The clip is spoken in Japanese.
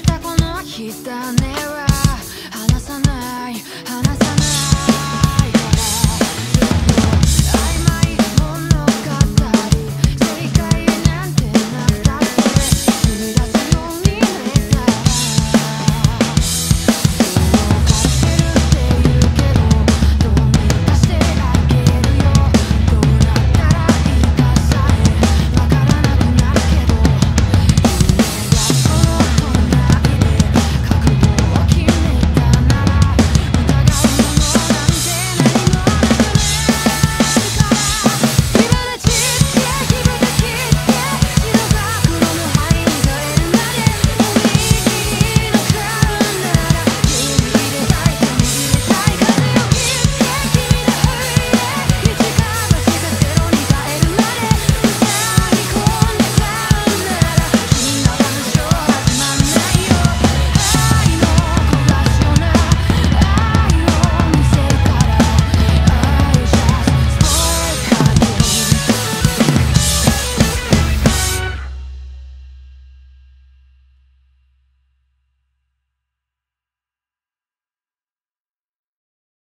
したこの日だね